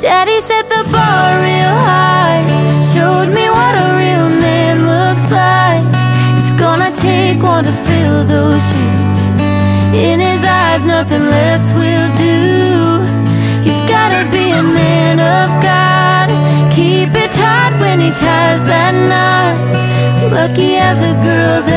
Daddy set the bar real high. Showed me what a real man looks like. It's gonna take one to fill those shoes. In his eyes nothing less will do. He's gotta be a man of God. Keep it tight when he ties that knot. Lucky as a girl's